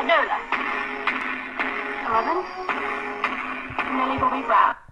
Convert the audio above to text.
Enola. Eleven. Millie Bobby Brown.